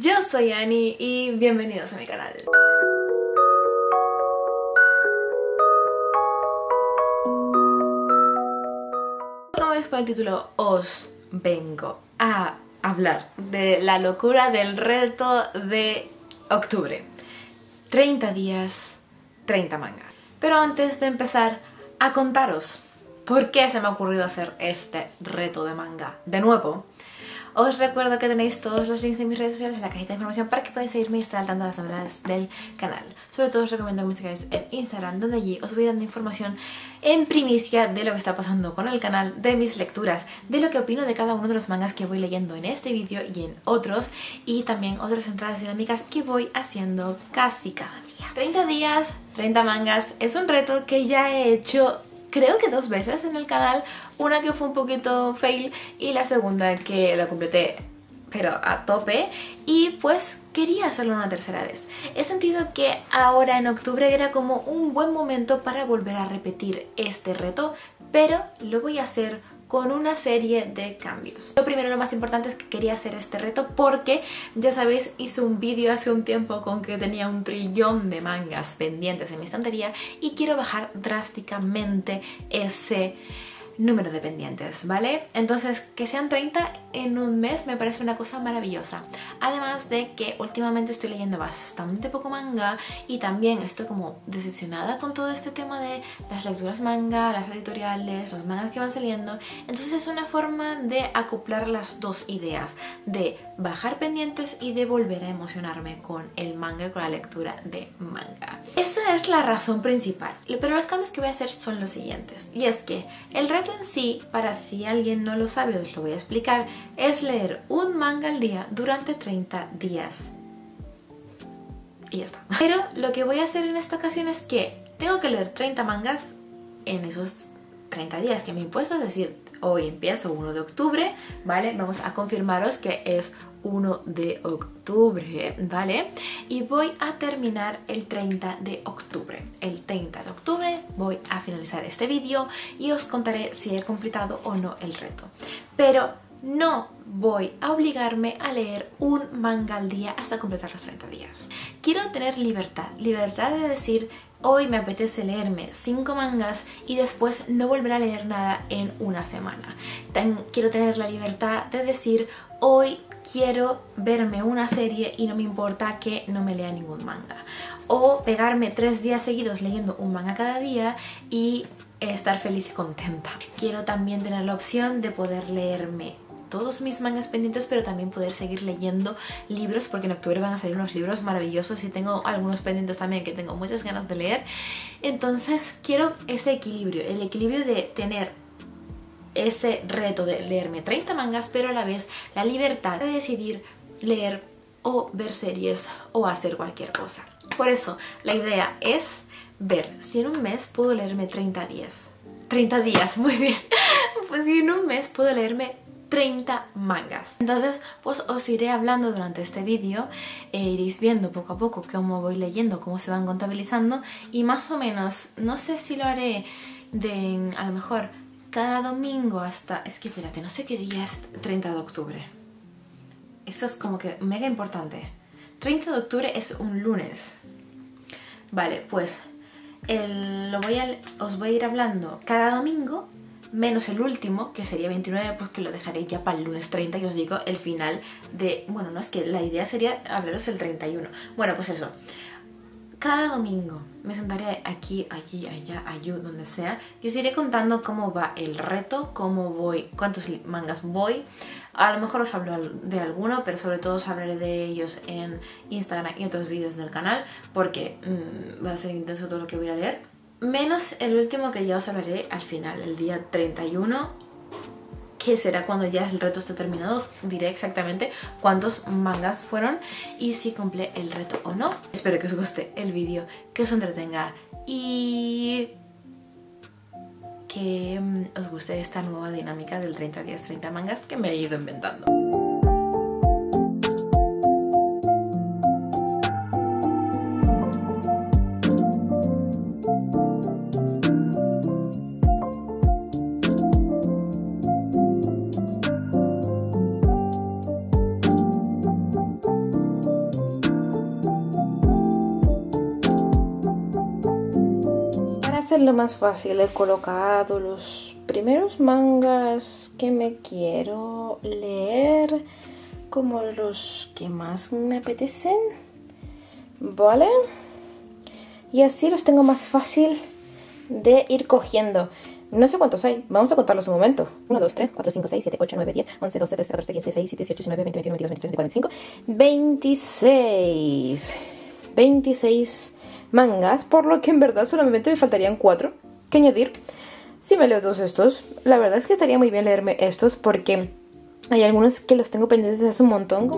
Yo soy Ani y bienvenidos a mi canal. Como veis por el título, os vengo a hablar de la locura del reto de octubre. 30 días, 30 mangas. Pero antes de empezar a contaros por qué se me ha ocurrido hacer este reto de manga de nuevo, os recuerdo que tenéis todos los links de mis redes sociales en la cajita de información para que podáis seguirme y estar al tanto de las novedades del canal. Sobre todo os recomiendo que me sigáis en Instagram, donde allí os voy dando información en primicia de lo que está pasando con el canal, de mis lecturas, de lo que opino de cada uno de los mangas que voy leyendo en este vídeo y en otros, y también otras entradas dinámicas que voy haciendo casi cada día. 30 días, 30 mangas, es un reto que ya he hecho creo que dos veces en el canal, una que fue un poquito fail y la segunda que la completé pero a tope y pues quería hacerlo una tercera vez. He sentido que ahora en octubre era como un buen momento para volver a repetir este reto, pero lo voy a hacer con una serie de cambios. Lo primero, lo más importante es que quería hacer este reto porque, ya sabéis, hice un vídeo hace un tiempo con que tenía un trillón de mangas pendientes en mi estantería y quiero bajar drásticamente ese número de pendientes, ¿vale? Entonces, que sean 30 en un mes me parece una cosa maravillosa. Además de que últimamente estoy leyendo bastante poco manga y también estoy como decepcionada con todo este tema de las lecturas manga, las editoriales, los mangas que van saliendo. Entonces es una forma de acoplar las dos ideas, de bajar pendientes y de volver a emocionarme con el manga y con la lectura de manga. Esa es la razón principal. Pero los cambios que voy a hacer son los siguientes. Y es que el reto en sí, para si alguien no lo sabe, os lo voy a explicar, es leer un manga al día durante 30 días. Y ya está. Pero lo que voy a hacer en esta ocasión es que tengo que leer 30 mangas en esos 30 días que me he impuesto, es decir, hoy empiezo 1 de octubre, ¿vale? Vamos a confirmaros que es 1 de octubre, ¿vale? Y voy a terminar el 30 de octubre. El 30 de octubre voy a finalizar este vídeo y os contaré si he completado o no el reto. Pero no voy a obligarme a leer un manga al día hasta completar los 30 días. Quiero tener libertad, libertad de decir hoy me apetece leerme 5 mangas y después no volver a leer nada en una semana. quiero tener la libertad de decir hoy quiero verme una serie y no me importa que no me lea ningún manga. O pegarme tres días seguidos leyendo un manga cada día y estar feliz y contenta. Quiero también tener la opción de poder leerme todos mis mangas pendientes, pero también poder seguir leyendo libros, porque en octubre van a salir unos libros maravillosos y tengo algunos pendientes también que tengo muchas ganas de leer. Entonces quiero ese equilibrio, el equilibrio de tener ese reto de leerme 30 mangas, pero a la vez la libertad de decidir leer o ver series o hacer cualquier cosa. Por eso la idea es ver si en un mes puedo leerme 30 días. 30 días, muy bien. Pues si en un mes puedo leerme 30 mangas. Entonces, pues os iré hablando durante este vídeo e iréis viendo poco a poco cómo voy leyendo, cómo se van contabilizando y más o menos, no sé si lo haré de a lo mejor cada domingo hasta... Es que fíjate, no sé qué día es 30 de octubre. Eso es como que mega importante. 30 de octubre es un lunes. Vale, pues lo voy a, os voy a ir hablando cada domingo menos el último, que sería 29, pues que lo dejaré ya para el lunes 30 y os digo el final de... Bueno, no es que la idea sería hablaros el 31. Bueno, pues eso. Cada domingo me sentaré aquí, allí, allá, allí, donde sea y os iré contando cómo va el reto, cómo voy, cuántos mangas voy. A lo mejor os hablo de alguno, pero sobre todo os hablaré de ellos en Instagram y otros vídeos del canal porque mm, va a ser intenso todo lo que voy a leer menos el último que ya os hablaré al final, el día 31, que será cuando ya el reto esté terminado, os diré exactamente cuántos mangas fueron y si cumple el reto o no. Espero que os guste el vídeo, que os entretenga y que mm, os guste esta nueva dinámica del 30 días 30 mangas que me he ido inventando. Más fácil. He colocado los primeros mangas que me quiero leer como los que más me apetecen. ¿Vale? Y así los tengo más fácil de ir cogiendo. No sé cuántos hay, vamos a contarlos un momento. 1, 2, 3, 4, 5, 6, 7, 8, 9, 10, 11, 12, 13, 14, 15, 16, 17, 18, 19, 20, 21, 22, 23, 25, 26. 26 mangas, por lo que en verdad solamente me faltarían 4 que añadir. Si me leo todos estos, la verdad es que estaría muy bien leerme estos porque hay algunos que los tengo pendientes hace un montón.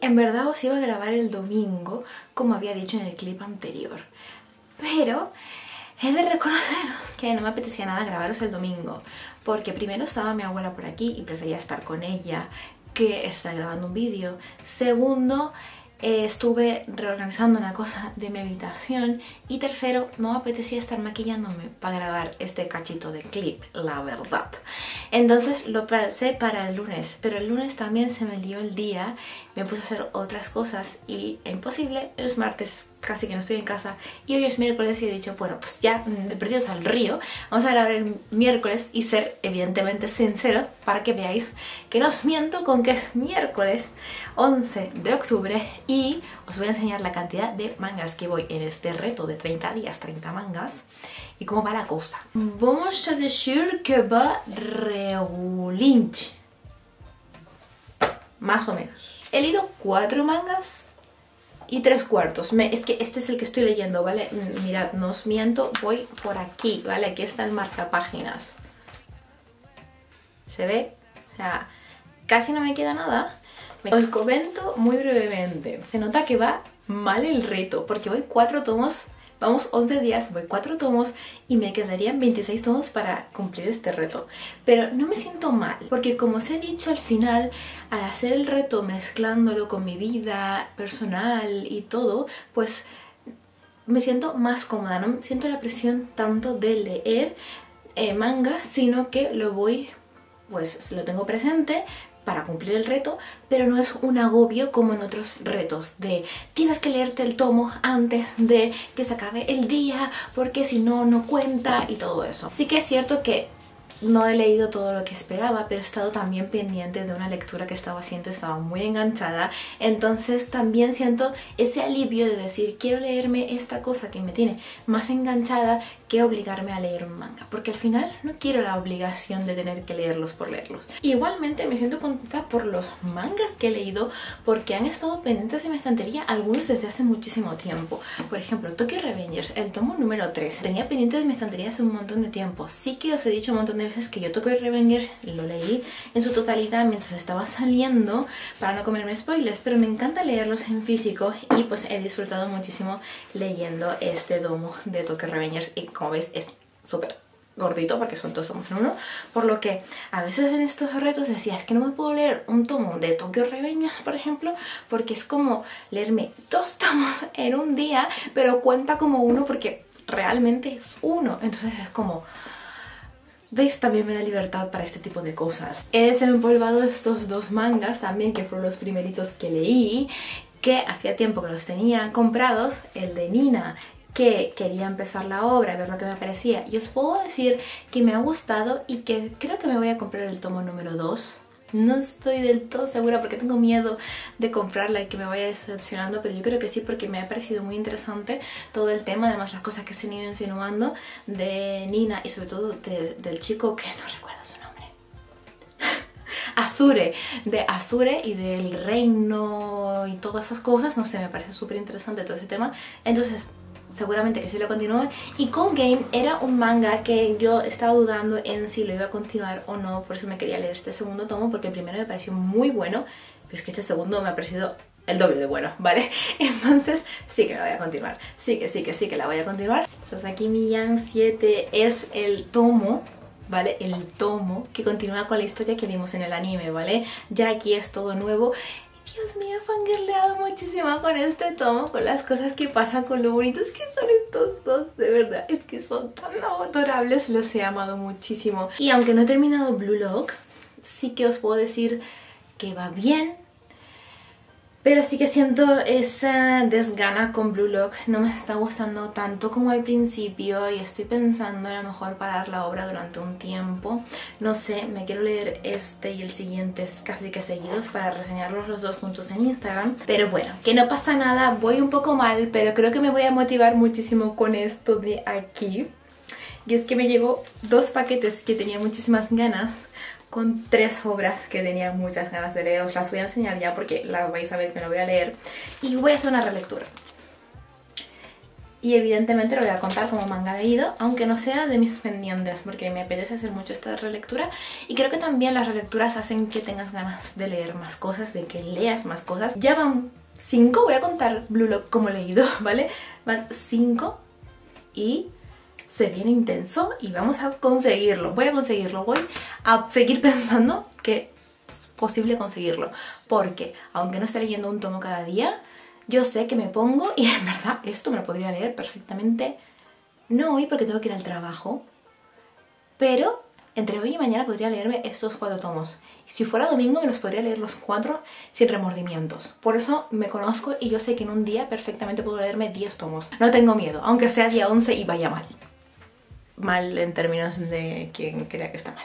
En verdad os iba a grabar el domingo, como había dicho en el clip anterior. Pero he de reconoceros que no me apetecía nada grabaros el domingo, porque primero estaba mi abuela por aquí y prefería estar con ella que estar grabando un vídeo. Segundo, eh, estuve reorganizando una cosa de mi habitación y tercero, no apetecía estar maquillándome para grabar este cachito de clip, la verdad. Entonces lo pasé para el lunes, pero el lunes también se me dio el día, me puse a hacer otras cosas y imposible, los martes casi que no estoy en casa y hoy es miércoles y he dicho, bueno, pues ya me he perdido al río, vamos a grabar el miércoles y ser evidentemente sincero para que veáis que no os miento con que es miércoles 11 de octubre y os voy a enseñar la cantidad de mangas que voy en este reto de 30 días, 30 mangas y cómo va la cosa. Vamos a decir que va regulinch. Más o menos. He leído cuatro mangas y tres cuartos. es que este es el que estoy leyendo, ¿vale? Mirad, no os miento, voy por aquí, ¿vale? Aquí está el marcapáginas. ¿Se ve? O sea, casi no me queda nada. Os comento muy brevemente. Se nota que va mal el reto, porque voy cuatro tomos Vamos 11 días, voy 4 tomos y me quedarían 26 tomos para cumplir este reto. Pero no me siento mal, porque como os he dicho al final, al hacer el reto mezclándolo con mi vida personal y todo, pues me siento más cómoda, no siento la presión tanto de leer eh, manga, sino que lo voy, pues lo tengo presente, para cumplir el reto, pero no es un agobio como en otros retos de tienes que leerte el tomo antes de que se acabe el día porque si no, no cuenta y todo eso. Sí que es cierto que no he leído todo lo que esperaba, pero he estado también pendiente de una lectura que estaba haciendo, estaba muy enganchada. Entonces también siento ese alivio de decir, quiero leerme esta cosa que me tiene más enganchada que obligarme a leer un manga. Porque al final no quiero la obligación de tener que leerlos por leerlos. Igualmente me siento contenta por los mangas que he leído porque han estado pendientes en mi estantería algunos desde hace muchísimo tiempo. Por ejemplo, Tokyo Revengers, el tomo número 3. Tenía pendientes en mi estantería hace un montón de tiempo. Sí que os he dicho un montón de veces que yo toco el Revengers, lo leí en su totalidad mientras estaba saliendo para no comerme spoilers, pero me encanta leerlos en físico y pues he disfrutado muchísimo leyendo este domo de Tokyo Revengers y como veis es súper gordito porque son todos tomos en uno, por lo que a veces en estos retos decía, es que no me puedo leer un tomo de Tokyo Revengers, por ejemplo, porque es como leerme dos tomos en un día, pero cuenta como uno porque realmente es uno, entonces es como ¿Veis? También me da libertad para este tipo de cosas. He desempolvado estos dos mangas también, que fueron los primeritos que leí, que hacía tiempo que los tenía comprados, el de Nina que quería empezar la obra y ver lo que me parecía. Y os puedo decir que me ha gustado y que creo que me voy a comprar el tomo número 2 no estoy del todo segura porque tengo miedo de comprarla y que me vaya decepcionando, pero yo creo que sí porque me ha parecido muy interesante todo el tema, además las cosas que se han ido insinuando de Nina y sobre todo del chico que no recuerdo su nombre. Azure, de Azure y del reino y todas esas cosas, no sé, me parece súper interesante todo ese tema. Entonces seguramente que sí lo continúe. Y con Game era un manga que yo estaba dudando en si lo iba a continuar o no, por eso me quería leer este segundo tomo, porque el primero me pareció muy bueno, pero es que este segundo me ha parecido el doble de bueno, ¿vale? Entonces sí que la voy a continuar, sí que sí que sí que la voy a continuar. Sasaki Miyan 7 es el tomo ¿vale? El tomo que continúa con la historia que vimos en el anime, ¿vale? Ya aquí es todo nuevo. Dios mío, fangirleado muchísimo con este tomo, con las cosas que pasan, con lo bonitos que son estos dos, de verdad, es que son tan adorables, los he amado muchísimo. Y aunque no he terminado Blue Lock, sí que os puedo decir que va bien, pero sí que siento esa desgana con Blue Lock, no me está gustando tanto como al principio y estoy pensando a lo mejor parar la obra durante un tiempo. No sé, me quiero leer este y el siguiente casi que seguidos para reseñarlos los dos juntos en Instagram. Pero bueno, que no pasa nada, voy un poco mal, pero creo que me voy a motivar muchísimo con esto de aquí. Y es que me llegó dos paquetes que tenía muchísimas ganas con tres obras que tenía muchas ganas de leer. Os las voy a enseñar ya porque las vais a ver, me lo voy a leer. Y voy a hacer una relectura. Y evidentemente lo voy a contar como manga leído, aunque no sea de mis pendientes, porque me apetece hacer mucho esta relectura. Y creo que también las relecturas hacen que tengas ganas de leer más cosas, de que leas más cosas. Ya van cinco, voy a contar Blue Lock como leído, ¿vale? Van cinco y se viene intenso y vamos a conseguirlo. Voy a conseguirlo, voy a seguir pensando que es posible conseguirlo. Porque aunque no esté leyendo un tomo cada día, yo sé que me pongo y en verdad esto me lo podría leer perfectamente. No hoy porque tengo que ir al trabajo, pero entre hoy y mañana podría leerme estos cuatro tomos. Si fuera domingo me los podría leer los cuatro sin remordimientos. Por eso me conozco y yo sé que en un día perfectamente puedo leerme 10 tomos. No tengo miedo, aunque sea día 11 y vaya mal mal en términos de quien crea que está mal.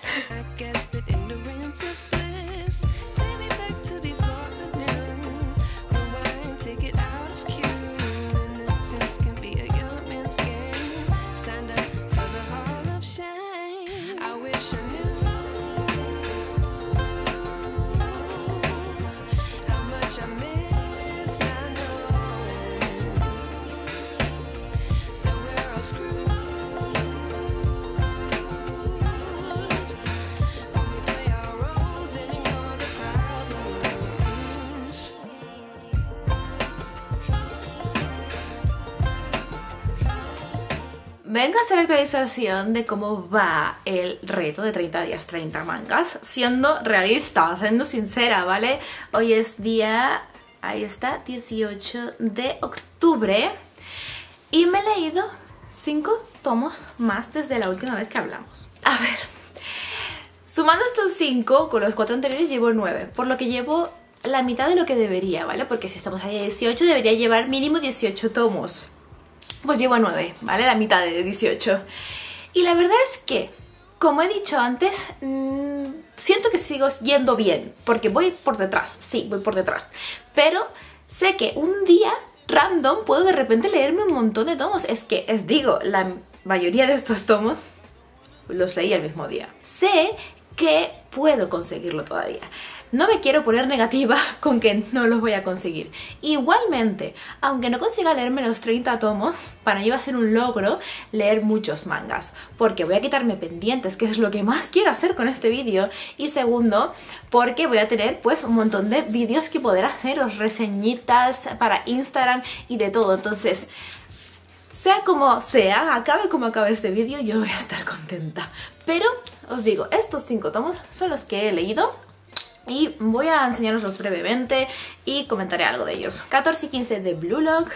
Venga a hacer actualización de cómo va el reto de 30 días, 30 mangas, siendo realista, siendo sincera, ¿vale? Hoy es día, ahí está, 18 de octubre y me he leído 5 tomos más desde la última vez que hablamos. A ver, sumando estos 5 con los 4 anteriores llevo 9, por lo que llevo la mitad de lo que debería, ¿vale? Porque si estamos a 18 debería llevar mínimo 18 tomos pues llevo a 9, ¿vale? La mitad de 18. Y la verdad es que, como he dicho antes, mmm, siento que sigo yendo bien, porque voy por detrás, sí, voy por detrás. Pero sé que un día random puedo de repente leerme un montón de tomos. Es que, os digo, la mayoría de estos tomos los leí el mismo día. Sé que puedo conseguirlo todavía. No me quiero poner negativa con que no los voy a conseguir. Igualmente, aunque no consiga leerme los 30 tomos, para mí va a ser un logro leer muchos mangas, porque voy a quitarme pendientes, que es lo que más quiero hacer con este vídeo, y segundo, porque voy a tener pues un montón de vídeos que poder haceros, reseñitas para Instagram y de todo, entonces... Sea como sea, acabe como acabe este vídeo, yo voy a estar contenta. Pero os digo, estos 5 tomos son los que he leído y voy a enseñaroslos brevemente y comentaré algo de ellos. 14 y 15 de Blue Lock,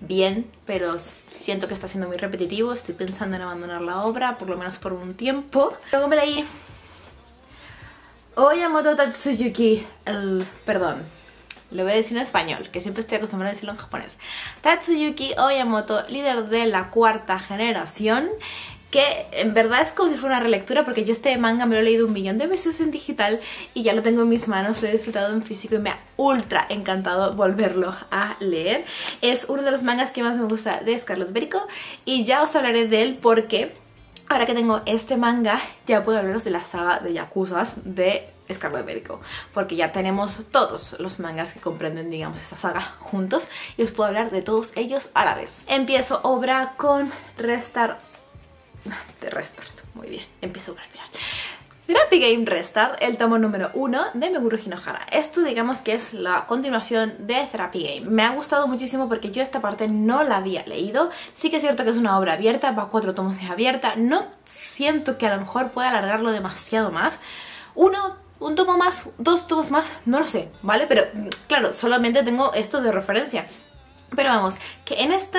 bien, pero siento que está siendo muy repetitivo, estoy pensando en abandonar la obra, por lo menos por un tiempo. Luego me leí Oyamoto Tatsuyuki, perdón, lo voy a decir en español, que siempre estoy acostumbrada a decirlo en japonés. Tatsuyuki Oyamoto, líder de la cuarta generación que en verdad es como si fuera una relectura porque yo este manga me lo he leído un millón de veces en digital y ya lo tengo en mis manos, lo he disfrutado en físico y me ha ultra encantado volverlo a leer. Es uno de los mangas que más me gusta de Scarlet Berico y ya os hablaré de él porque ahora que tengo este manga ya puedo hablaros de la saga de Yakuzas de Scarlet Berico porque ya tenemos todos los mangas que comprenden digamos esta saga juntos y os puedo hablar de todos ellos a la vez. Empiezo obra con Restart de Restart. Muy bien, empiezo por el final. Therapy Game Restart, el tomo número 1 de Meguro Hinohara. Esto digamos que es la continuación de Therapy Game. Me ha gustado muchísimo porque yo esta parte no la había leído. Sí que es cierto que es una obra abierta, va cuatro tomos y abierta. No siento que a lo mejor pueda alargarlo demasiado más. Uno, un tomo más, dos tomos más, no lo sé, ¿vale? Pero claro, solamente tengo esto de referencia. Pero vamos, que en este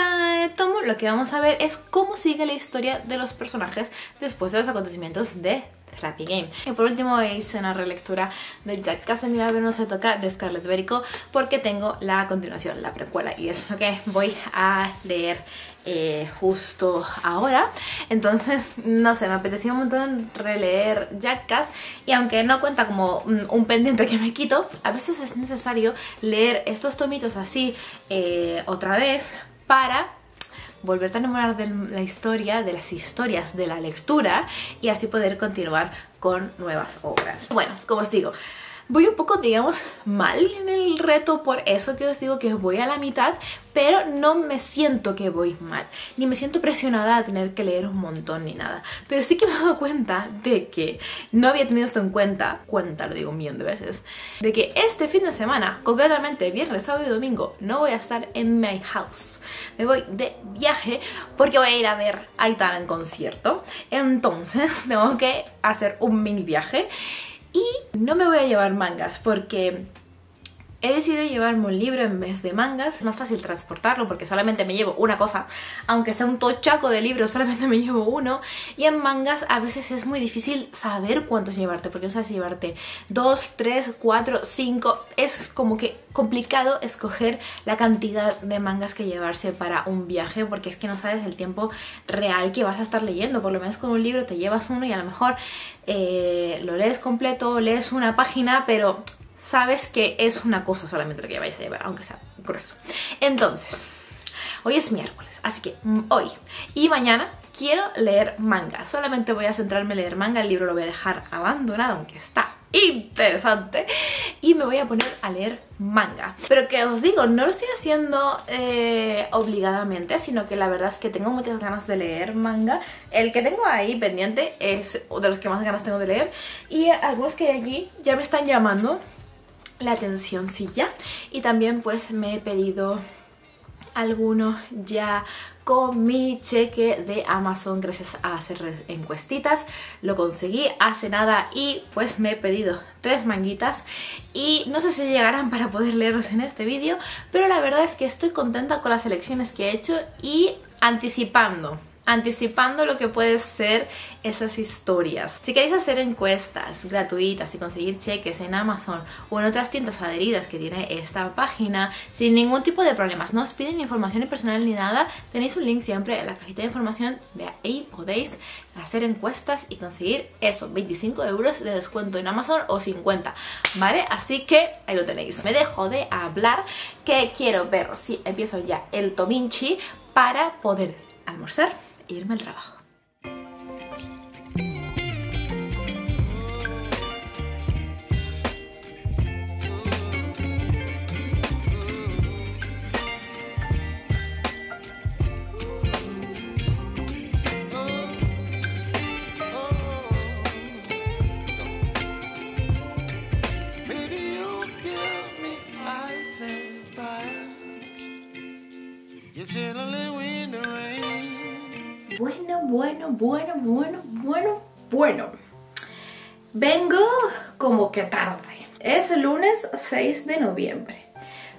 tomo lo que vamos a ver es cómo sigue la historia de los personajes después de los acontecimientos de Rapid Game. Y por último hice una relectura de Jack Casemira no se toca de Scarlett Berico porque tengo la continuación, la precuela y es lo que voy a leer eh, justo ahora entonces no sé me apetecía un montón releer Jackass y aunque no cuenta como un pendiente que me quito a veces es necesario leer estos tomitos así eh, otra vez para volverte a enamorar de la historia, de las historias, de la lectura y así poder continuar con nuevas obras. Bueno, como os digo, Voy un poco, digamos, mal en el reto por eso que os digo que voy a la mitad, pero no me siento que voy mal, ni me siento presionada a tener que leer un montón ni nada. Pero sí que me he dado cuenta de que no había tenido esto en cuenta, cuenta, lo digo un millón de veces, de que este fin de semana, concretamente viernes, sábado y domingo, no voy a estar en my house. Me voy de viaje porque voy a ir a ver a Aitana en concierto. Entonces tengo que hacer un mini viaje y no me voy a llevar mangas porque He decidido llevarme un libro en vez de mangas, es más fácil transportarlo porque solamente me llevo una cosa, aunque sea un tochaco de libros, solamente me llevo uno. Y en mangas a veces es muy difícil saber cuántos llevarte, porque no sabes llevarte dos, tres, cuatro, cinco. Es como que complicado escoger la cantidad de mangas que llevarse para un viaje, porque es que no sabes el tiempo real que vas a estar leyendo. Por lo menos con un libro te llevas uno y a lo mejor eh, lo lees completo, lees una página, pero sabes que es una cosa solamente lo que vais a llevar, aunque sea grueso. Entonces, hoy es miércoles, así que hoy y mañana quiero leer manga. Solamente voy a centrarme en leer manga, el libro lo voy a dejar abandonado, aunque está interesante y me voy a poner a leer manga pero que os digo, no lo estoy haciendo eh, obligadamente sino que la verdad es que tengo muchas ganas de leer manga el que tengo ahí pendiente es de los que más ganas tengo de leer y algunos que hay allí ya me están llamando la atencióncilla y también pues me he pedido alguno ya con mi cheque de Amazon gracias a hacer encuestitas. Lo conseguí hace nada y pues me he pedido tres manguitas. Y no sé si llegarán para poder leerlos en este vídeo pero la verdad es que estoy contenta con las elecciones que he hecho y anticipando anticipando lo que puede ser esas historias. Si queréis hacer encuestas gratuitas y conseguir cheques en Amazon o en otras tiendas adheridas que tiene esta página, sin ningún tipo de problemas, no os piden información personal ni nada, tenéis un link siempre en la cajita de información, de ahí podéis hacer encuestas y conseguir eso, 25 euros de descuento en Amazon o 50, ¿vale? Así que ahí lo tenéis. Me dejo de hablar que quiero ver si empiezo ya el Tominchi para poder almorzar irme al trabajo. Bueno, bueno, bueno, bueno, bueno, bueno. Vengo como que tarde. Es lunes 6 de noviembre.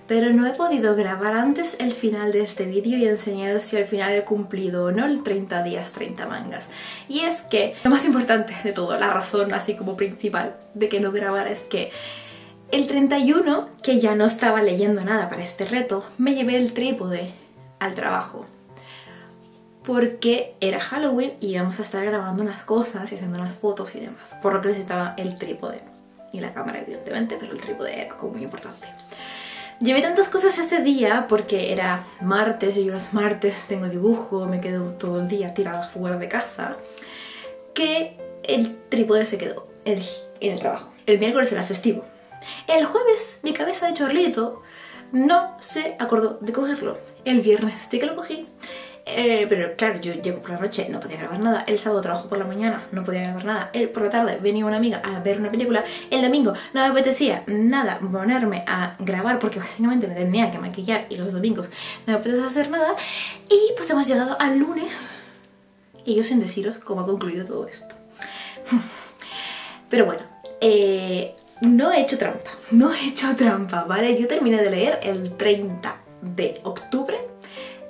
Pero no he podido grabar antes el final de este vídeo y enseñaros si al final he cumplido o no el 30 días, 30 mangas. Y es que, lo más importante de todo, la razón así como principal de que no grabara es que el 31, que ya no estaba leyendo nada para este reto, me llevé el trípode al trabajo porque era Halloween y íbamos a estar grabando unas cosas y haciendo unas fotos y demás, por lo que necesitaba el trípode y la cámara evidentemente, pero el trípode era como muy importante. Llevé tantas cosas ese día porque era martes, yo los martes tengo dibujo, me quedo todo el día tirada fuera de casa, que el trípode se quedó en el trabajo. El miércoles era festivo. El jueves mi cabeza de chorlito no se acordó de cogerlo. El viernes sí que lo cogí Eh, pero claro, yo llego por la noche, no podía grabar nada. El sábado trabajo por la mañana, no podía grabar nada. El, por la tarde venía una amiga a ver una película. El domingo no me apetecía nada ponerme a grabar porque básicamente me tenía que maquillar y los domingos no me apetecía hacer nada. Y pues hemos llegado al lunes y yo sin deciros cómo ha concluido todo esto. Pero bueno, eh, no he hecho trampa, no he hecho trampa, ¿vale? Yo terminé de leer el 30 de octubre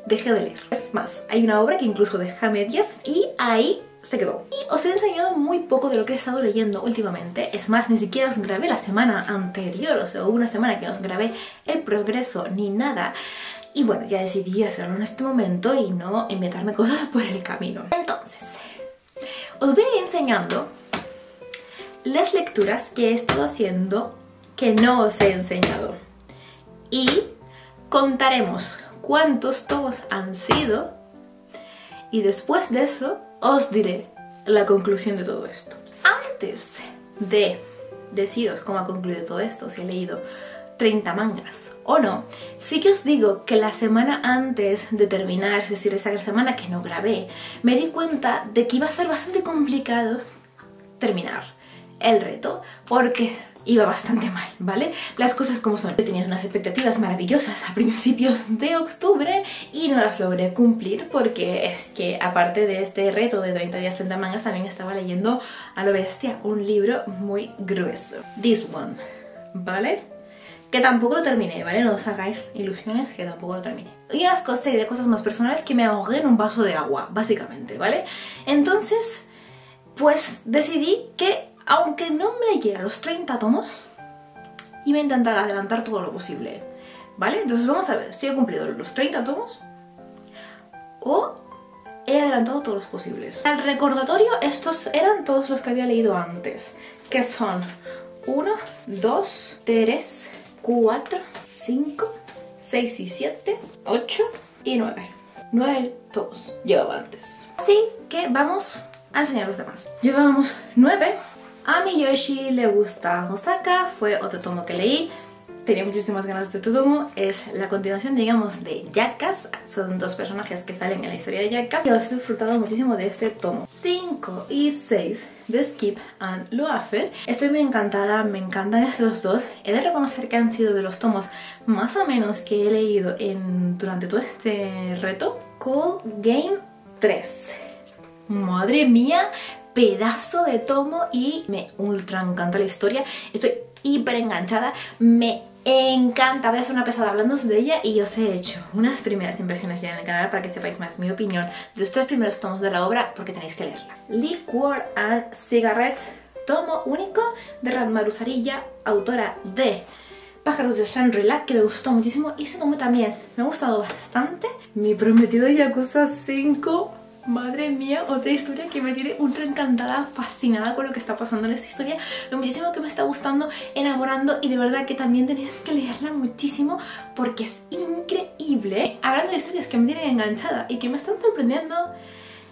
dejé de leer. Es más, hay una obra que incluso deja medias y ahí se quedó. Y os he enseñado muy poco de lo que he estado leyendo últimamente. Es más, ni siquiera os grabé la semana anterior, o sea, hubo una semana que no os grabé el progreso ni nada. Y bueno, ya decidí hacerlo en este momento y no inventarme cosas por el camino. Entonces, os voy a ir enseñando las lecturas que he estado haciendo que no os he enseñado. Y contaremos cuántos tomos han sido y después de eso os diré la conclusión de todo esto. Antes de deciros cómo ha concluido todo esto, si he leído 30 mangas o no, sí que os digo que la semana antes de terminar, es decir, esa semana que no grabé, me di cuenta de que iba a ser bastante complicado terminar el reto porque iba bastante mal, ¿vale? Las cosas como son. Yo tenía unas expectativas maravillosas a principios de octubre y no las logré cumplir porque es que aparte de este reto de 30 días 30 mangas también estaba leyendo a lo bestia un libro muy grueso. This one, ¿vale? Que tampoco lo terminé, ¿vale? No os hagáis ilusiones que tampoco lo terminé. Y unas cosas y de cosas más personales que me ahogué en un vaso de agua, básicamente, ¿vale? Entonces, pues decidí que aunque no me leyera los 30 tomos, iba a intentar adelantar todo lo posible. ¿Vale? Entonces vamos a ver si he cumplido los 30 tomos o he adelantado todos los posibles. Al recordatorio, estos eran todos los que había leído antes, que son 1, 2, 3, 4, 5, 6 y 7, 8 y 9. 9 tomos llevaba antes. Así que vamos a enseñar los demás. Llevábamos 9 a Miyoshi le gusta Osaka, fue otro tomo que leí. Tenía muchísimas ganas de este tomo. Es la continuación, digamos, de Jackass. Son dos personajes que salen en la historia de Jackass. Y he disfrutado muchísimo de este tomo. 5 y 6 de Skip and Loafer. Estoy muy encantada, me encantan estos dos. He de reconocer que han sido de los tomos más o menos que he leído en, durante todo este reto. Call Game 3. Madre mía, pedazo de tomo y me ultra encanta la historia. Estoy hiper enganchada, me encanta. Voy a hacer una pesada hablando de ella y os he hecho unas primeras impresiones ya en el canal para que sepáis más mi opinión de los tres primeros tomos de la obra porque tenéis que leerla. Liquor and Cigarettes, tomo único de Radmaru Sarilla, autora de Pájaros de Shangri-La, que me gustó muchísimo y ese tomo también me ha gustado bastante. Mi prometido Yakuza 5 Madre mía, otra historia que me tiene ultra encantada, fascinada con lo que está pasando en esta historia, lo muchísimo que me está gustando, enamorando y de verdad que también tenéis que leerla muchísimo porque es increíble. Hablando de historias que me tienen enganchada y que me están sorprendiendo,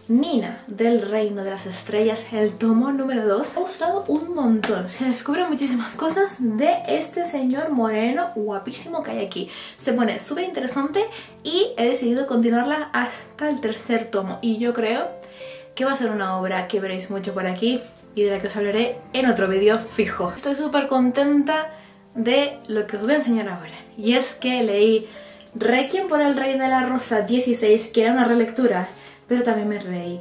Nina del Reino de las Estrellas, el tomo número 2. Me ha gustado un montón. Se descubren muchísimas cosas de este señor moreno guapísimo que hay aquí. Se pone súper interesante y he decidido continuarla hasta el tercer tomo. Y yo creo que va a ser una obra que veréis mucho por aquí y de la que os hablaré en otro vídeo fijo. Estoy súper contenta de lo que os voy a enseñar ahora. Y es que leí Requiem por el Rey de la Rosa 16, que era una relectura pero también me reí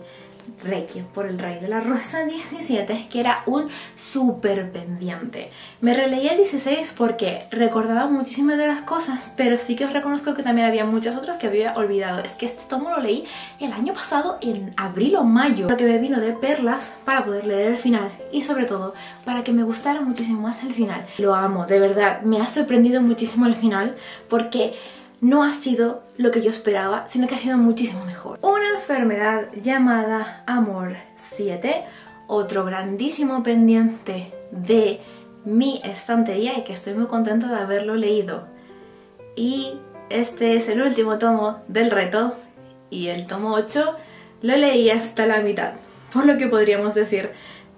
Requiem por el Rey de la Rosa 17, que era un súper pendiente. Me releí el 16 porque recordaba muchísimas de las cosas, pero sí que os reconozco que también había muchas otras que había olvidado. Es que este tomo lo leí el año pasado en abril o mayo, lo me vino de perlas para poder leer el final y sobre todo para que me gustara muchísimo más el final. Lo amo, de verdad, me ha sorprendido muchísimo el final porque no ha sido lo que yo esperaba, sino que ha sido muchísimo mejor. Una enfermedad llamada Amor 7, otro grandísimo pendiente de mi estantería y que estoy muy contenta de haberlo leído. Y este es el último tomo del reto y el tomo 8 lo leí hasta la mitad, por lo que podríamos decir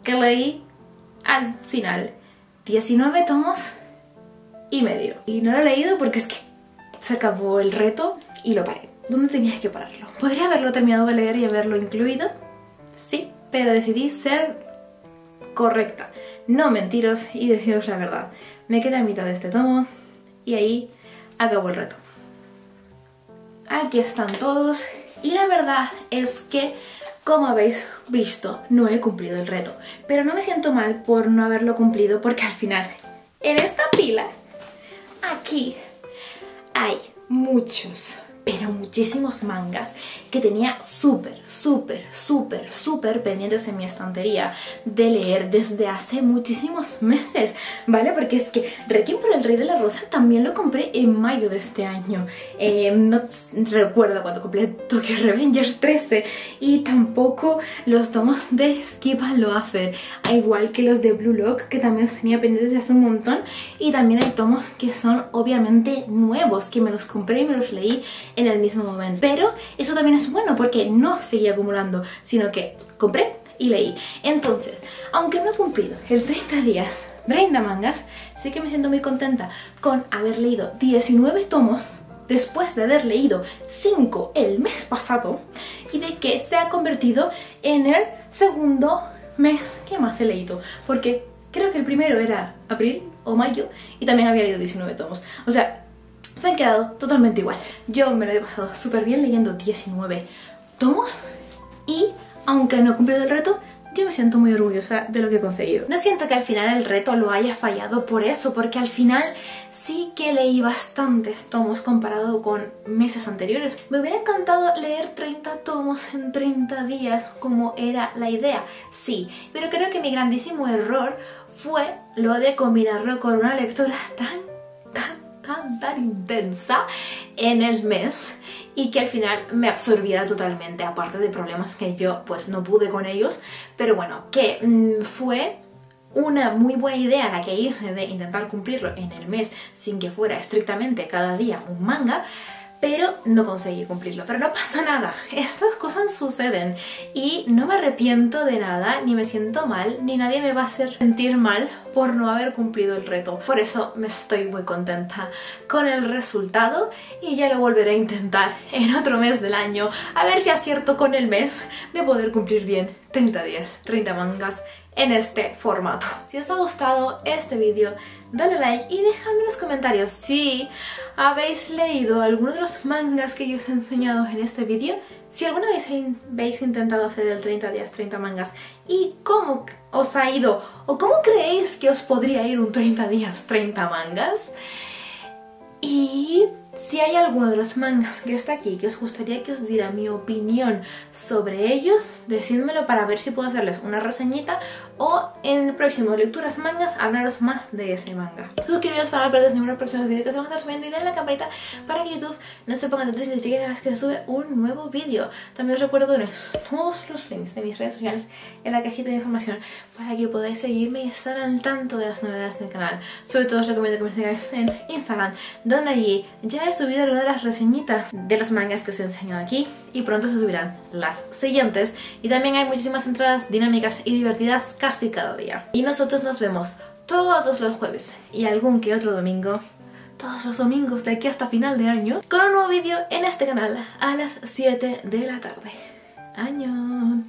que leí al final 19 tomos y medio. Y no lo he leído porque es que se acabó el reto y lo paré. ¿dónde tenía que pararlo? ¿Podría haberlo terminado de leer y haberlo incluido? Sí, pero decidí ser correcta, no mentiros y deciros la verdad. Me quedé a mitad de este tomo y ahí acabó el reto. Aquí están todos y la verdad es que como habéis visto, no he cumplido el reto, pero no me siento mal por no haberlo cumplido porque al final, en esta pila, aquí, hay muchos, pero muchísimos mangas que tenía súper, súper, súper, súper pendientes en mi estantería de leer desde hace muchísimos meses, ¿vale? Porque es que Requiem por el Rey de la Rosa también lo compré en mayo de este año. Eh, no recuerdo cuando compré Tokyo Revengers 13 y tampoco los tomos de Skip and Loafer, igual que los de Blue Lock que también los tenía pendientes desde hace un montón y también hay tomos que son obviamente nuevos, que me los compré y me los leí en el mismo momento. Pero eso también es bueno porque no seguí acumulando, sino que compré y leí. Entonces, aunque no he cumplido el 30 días, 30 mangas, sí que me siento muy contenta con haber leído 19 tomos después de haber leído 5 el mes pasado y de que se ha convertido en el segundo mes que más he leído. Porque creo que el primero era abril o mayo y también había leído 19 tomos. O sea, se han quedado totalmente igual. Yo me lo he pasado súper bien leyendo 19 tomos y aunque no he cumplido el reto, yo me siento muy orgullosa de lo que he conseguido. No siento que al final el reto lo haya fallado por eso, porque al final sí que leí bastantes tomos comparado con meses anteriores. Me hubiera encantado leer 30 tomos en 30 días como era la idea, sí, pero creo que mi grandísimo error fue lo de combinarlo con una lectura tan, tan tan, tan intensa en el mes y que al final me absorbiera totalmente, aparte de problemas que yo pues no pude con ellos, pero bueno, que mm, fue una muy buena idea la que hice de intentar cumplirlo en el mes sin que fuera estrictamente cada día un manga, pero no conseguí cumplirlo. Pero no pasa nada, estas cosas suceden y no me arrepiento de nada, ni me siento mal, ni nadie me va a hacer sentir mal por no haber cumplido el reto. Por eso me estoy muy contenta con el resultado y ya lo volveré a intentar en otro mes del año, a ver si acierto con el mes de poder cumplir bien 30 días, 30 mangas en este formato. Si os ha gustado este vídeo, dale like y dejadme en los comentarios si habéis leído alguno de los mangas que yo os he enseñado en este vídeo, si alguna vez habéis intentado hacer el 30 días 30 mangas y cómo os ha ido o cómo creéis que os podría ir un 30 días 30 mangas. Y si hay alguno de los mangas que está aquí que os gustaría que os diera mi opinión sobre ellos, decídmelo para ver si puedo hacerles una reseñita o en el próximo Lecturas Mangas hablaros más de ese manga. Suscribiros para no perderos ningún próximo vídeo que se va a estar subiendo y denle la campanita para que YouTube no se ponga tanto y notifique cada vez que se sube un nuevo vídeo. También os recuerdo que tenéis todos los links de mis redes sociales en la cajita de información para que podáis seguirme y estar al tanto de las novedades del canal. Sobre todo os recomiendo que me sigáis en Instagram, donde allí ya he subido algunas de las reseñitas de los mangas que os he enseñado aquí y pronto se subirán las siguientes y también hay muchísimas entradas dinámicas y divertidas casi cada día. Y nosotros nos vemos todos los jueves y algún que otro domingo todos los domingos de aquí hasta final de año con un nuevo vídeo en este canal a las 7 de la tarde. ¡Año!